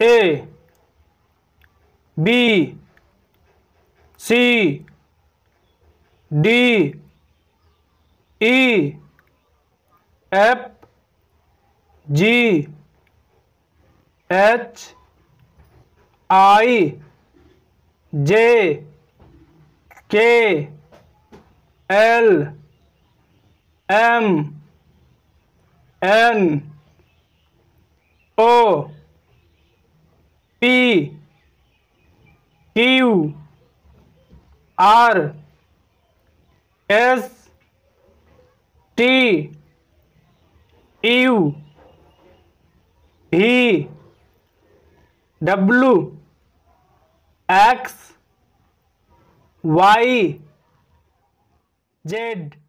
A B C D E F G H I J K L M N O. Q R S T U V W X Y Z